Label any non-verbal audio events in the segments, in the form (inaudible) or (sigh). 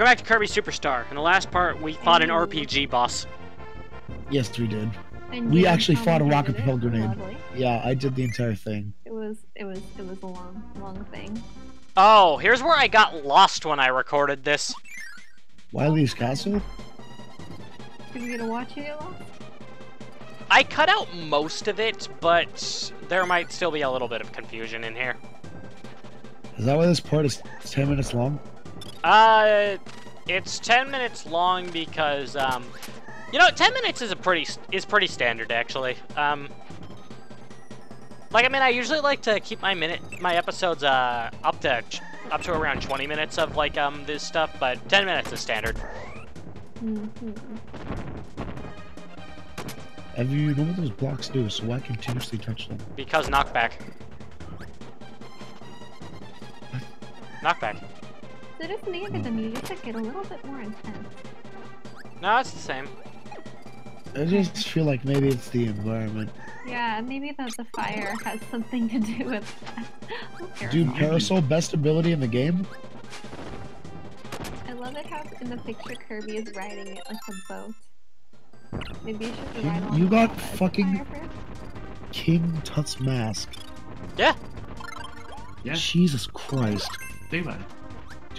Welcome back to Kirby Super Star. In the last part, we fought an RPG boss. Yes, we did. And We actually fought a rocket it. propelled grenade. Lovely. Yeah, I did the entire thing. It was it was it was a long long thing. Oh, here's where I got lost when I recorded this. Wily's Castle? Did we get to watch it at all? I cut out most of it, but there might still be a little bit of confusion in here. Is that why this part is 10 minutes long? Uh, it's 10 minutes long because, um, you know, 10 minutes is a pretty, is pretty standard, actually. Um, like, I mean, I usually like to keep my minute, my episodes, uh, up to, up to around 20 minutes of, like, um, this stuff, but 10 minutes is standard. Mm-hmm. Have you know what those blocks do, so why continuously touch them? Because knockback. Knockback. So just make it the music get a little bit more intense. No, it's the same. I just feel like maybe it's the environment. Yeah, maybe that the fire has something to do with that. Okay. Dude, Parasol, best ability in the game? I love it how in the picture Kirby is riding it like a boat. Maybe you should You- ride along you got that fucking- King Tut's mask. Yeah. Yeah, Jesus Christ. think about it.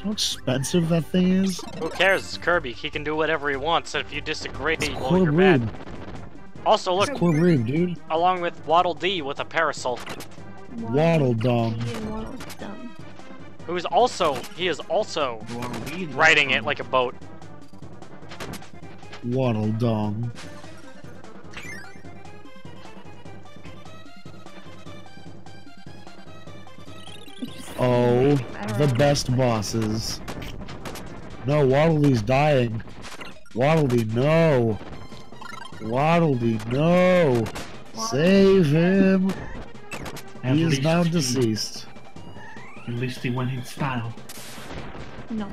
Do you know how expensive that thing is? Who cares? It's Kirby. He can do whatever he wants. And if you disagree, It's well, core you're bad. room. Also, look, It's core room, dude. along with Waddle Dee with a parasol, Waddle dong. Dee and Waddle Dum. who is also he is also You are weed, riding it like a boat. Waddle dong. Oh, the best bosses. No, Waddle Dee's dying. Waddle Dee, no. Waddle Dee, no. Save him. At He is least now he- deceased. At least he went in style No.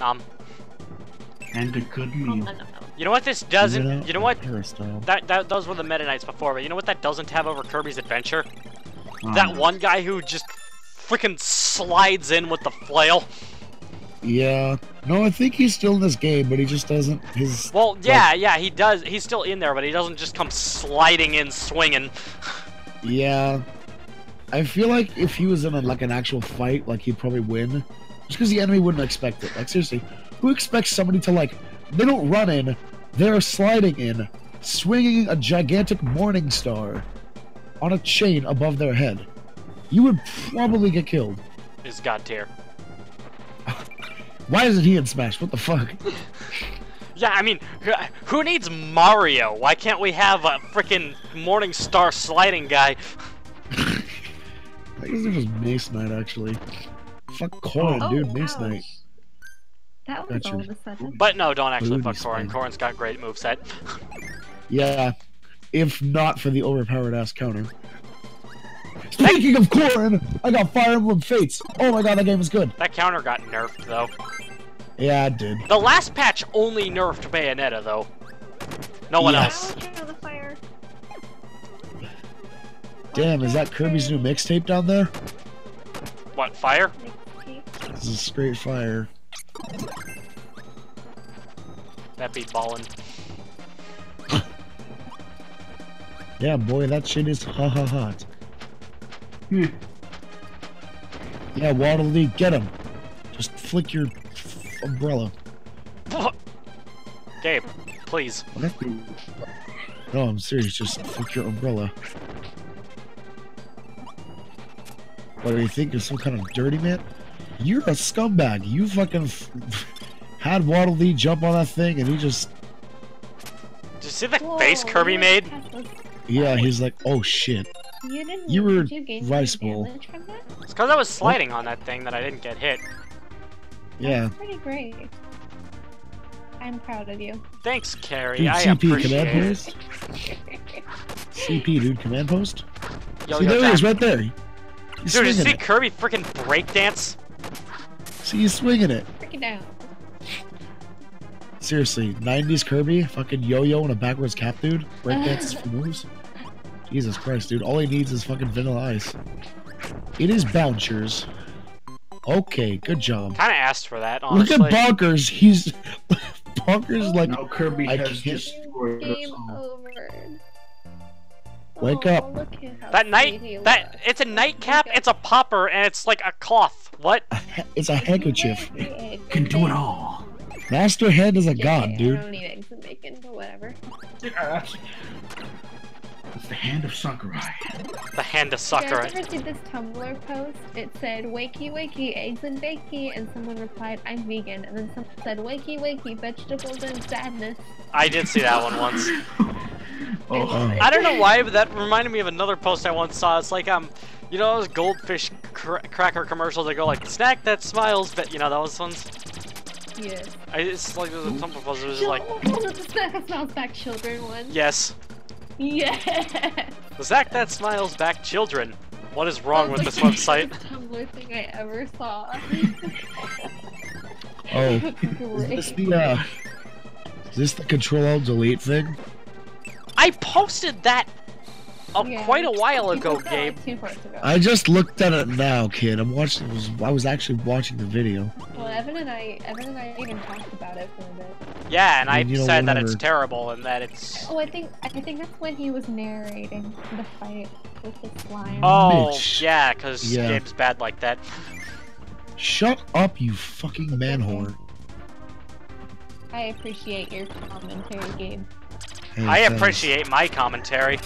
Um, and a good No, meal. no, no, no. you know what this doesn't? Went out You know what? That that those were the Meta Knights before, but you know what that doesn't have over Kirby's Adventure? Um, That one guy who just freaking slides in with the flail. Yeah. No, I think he's still in this game, but he just doesn't. His. Well, yeah, yeah, he does. He's still in there, but he doesn't just come sliding in swinging. Yeah. I feel like if he was in a, like an actual fight, like he'd probably win, just because the enemy wouldn't expect it. Like seriously, who expects somebody to like? They don't run in; they're sliding in, swinging a gigantic morning star on a chain above their head. You would probably get killed. Is God tier. Why isn't he in Smash? What the fuck? Yeah, I mean, who- who needs Mario? Why can't we have a freaking Morning Star sliding guy? I think his name was Mace Knight actually. Fuck Corrin, Oh, dude. Mace wow. Knight. That was Gotcha. all of a sudden. But no, don't actually Booty fuck Corrin. spin. Corrin's got great moveset. Yeah, if not for the overpowered ass counter. Speaking of Corrin, I got Fire Emblem Fates. Oh my god, that game is good. That counter got nerfed, though. Yeah, it did. The last patch only nerfed Bayonetta, though. No one Yeah. else. Show the fire. Damn, is that Kirby's new mixtape down there? What, fire? This is straight fire. That'd be ballin'. (laughs) Yeah, boy, that shit is ha ha hot. Hmm. Yeah, Waddle Dee, get him. Just flick your f- umbrella. (laughs) Gabe, please. What? No, I'm serious. Just flick your umbrella. What do you think? You're some kind of dirty man? You're a scumbag. You fucking f- (laughs) had Waddle Dee jump on that thing, and he just Did you see the Whoa, face Kirby made? Yeah, he's like, oh shit. You didn't. You were did you gain rice bowl. from that? It's because I was sliding on that thing that I didn't get hit. Yeah. That's pretty great. I'm proud of you. Thanks, Kari. Dude, I CP appreciate command it. post. CP, dude, command post. Yo, see, yo, there he is, right there. He's Dude, did you see it. Kirby freaking breakdance? See, he's swinging it. Break it down. Seriously, 90s Kirby, fucking yo-yo and a backwards cap, dude. Breakdances for moves. Jesus Christ, dude. All he needs is fucking vanilla ice. It is bouncers. Okay, good job. Kind of asked for that, Look at Bonkers. He's (laughs) Bonkers like now Kirby I has can't- destroyed us Game all. over. Wake Oh, up. look at that night, that looks. it's a nightcap, it's a popper, and it's like a cloth. What? it's a handkerchief. Can do it all. Master Hand is a JK, god, I dude. don't need eggs and bacon, but whatever. Yeah, that's, that's the hand of Sakurai. The hand of Did you Sakurai. guys ever see this Tumblr post? It said, wakey wakey, eggs and bakey, and someone replied, I'm vegan. And then someone said, wakey wakey, vegetables and sadness. I did see that one once. (laughs) Oh, Oh. I don't know why, but that reminded me of another post I once saw. It's like um, you know those goldfish cr- cracker commercials that go like snack that smiles, but you know those ones. Yes. I, it's like there's a Tumblr post. It was just like (laughs) the snack that smells back children one. yes, Yeah. Zach that smiles back children. What is wrong with this website? the thing I ever saw. Oh, (laughs) is this the uh, is this the Control Alt Delete thing? I posted that uh, Yeah. quite a while ago, posted Gabe. like, ago. I just looked at it now, kid. I'm watching. Was, I was actually watching the video. Well, Evan and I, Evan and I even talked about it for a bit. Yeah, and I You know, said that it's terrible and that it's. Oh, I think I think that's when he was narrating the fight with the slime. Oh, oh Mitch. yeah, because Yeah. Gabe's bad like that. Shut up, you fucking man whore. I appreciate your commentary, Gabe. Hey, I thanks. appreciate my commentary.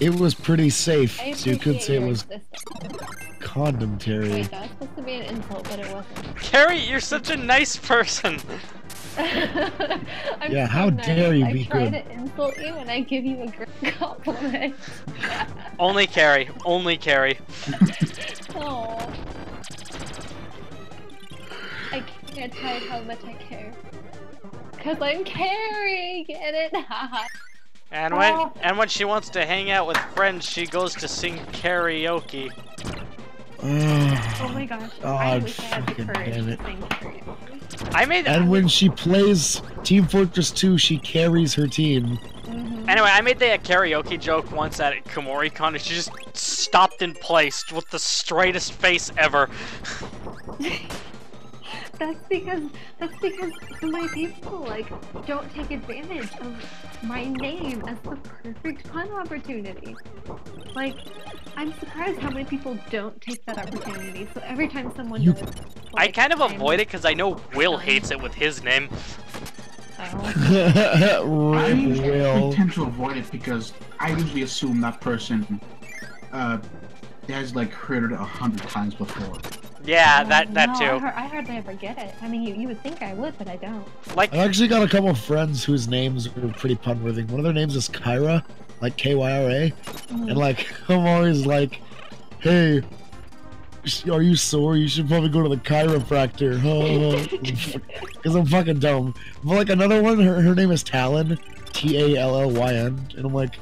It was pretty safe, so you could say it was existence. condom-terry. Wait, that was supposed to be an insult, but it wasn't. Kari, you're such a nice person. (laughs) Yeah, so how nice. dare you I be try to insult you and I give you a great (laughs) compliment. (laughs) Only Kari. Only Kari. Aw. I can't hide how much I care. Cause I'm Kari, get it? And when Oh. and when she wants to hang out with friends, she goes to sing karaoke. oh my gosh, (sighs) I God, wish I had the fucking courage damn to it. sing karaoke. I made And when she plays Team Fortress 2, she carries her team. Mhm. anyway, I made the karaoke joke once at Kumoricon, and she just stopped in place with the straightest face ever. (laughs) That's because that's because so many people like don't take advantage of my name as the perfect pun opportunity. Like, I'm surprised how many people don't take that opportunity. So every time someone You- does, I kind of I'm- avoid it because I know Will hates it with his name. Oh. I (laughs) Will. tend to avoid it because I usually assume that person uh, has like heard it a hundred times before. Yeah, Oh, that that no, I, too. har- I hardly ever get it. I mean, you, you would think I would, but I don't. Like I've actually got a couple of friends whose names are pretty pun worthy. One of their names is Kyra, like K Y R A. Mhm. And like, (laughs) I'm always like, hey, are you sore? You should probably go to the chiropractor. (laughs) Because I'm fucking dumb. But like another one, her, her name is Talon, T A L L Y N. And I'm like,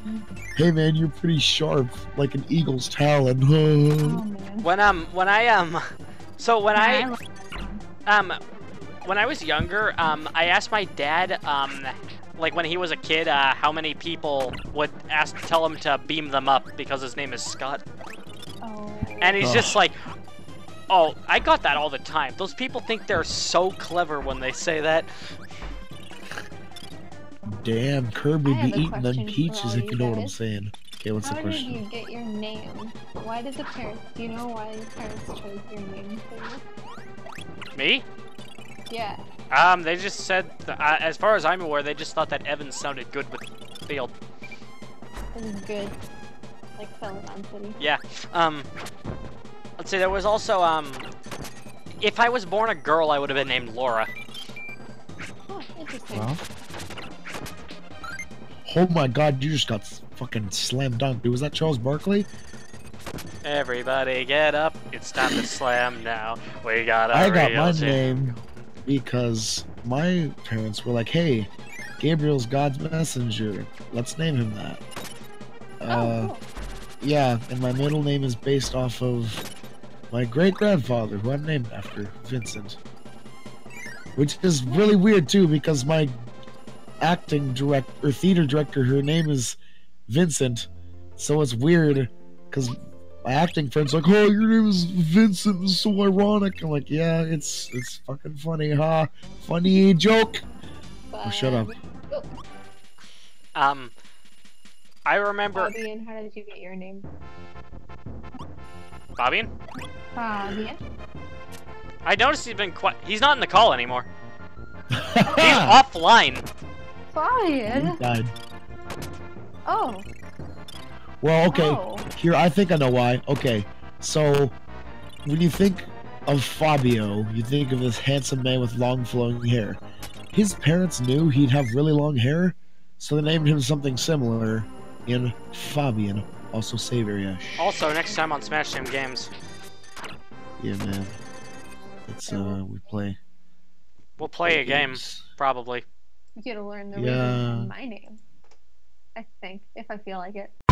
hey man, you're pretty sharp, like an eagle's talon. (laughs) Oh man. when um when I um so when I I Um, when I was younger, um, I asked my dad, um, like when he was a kid, uh, how many people would ask tell him to beam them up because his name is Scott, oh. and he's Ugh. just like, "Oh, I got that all the time. Those people think they're so clever when they say that." Damn, Kirby I be eating them peaches if you you know what I'm saying. Okay, what's the How did you get your name? Why did the parents? Do you know why the parents chose your name? For you? Me? Yeah. Um, they just said, th- uh, as far as I'm aware, they just thought that Evans sounded good with Field. It was good. Like Celadon City. Yeah. Um, let's see. There was also um, if I was born a girl, I would have been named Laura. Oh, interesting. Well. Oh my god, you just got s- fucking slam dunk, dude. Was that Charles Barkley? Everybody get up. It's time to slam now. We got I got my jam. name because my parents were like, hey, Gabriel's God's messenger. Let's name him that. oh, Uh, cool. yeah, and my middle name is based off of my great grandfather, who I'm named after, Vincent. Which is really weird too, because my acting direct or theater director, her name is Vincent, so it's weird because my acting friend's like, "Oh, your name is Vincent. It's so ironic." I'm like, "Yeah, it's it's fucking funny, huh? Funny joke." Oh, shut up. Um, I remember Fabian, how did you get your name? Fabian. Fabian. I noticed he's been quite. He's not in the call anymore. (laughs) He's offline. Fabian. He died. Oh. Well, okay. Oh. Here, I think I know why. Okay, so when you think of Fabio, you think of this handsome man with long flowing hair. His parents knew he'd have really long hair, so they named him something similar in Fabian, also Savior. Also, next time on Smash Team Games, Yeah, man. It's uh, we play. we'll play a game probably. You gotta learn the Yeah. my name. I think, if I feel like it.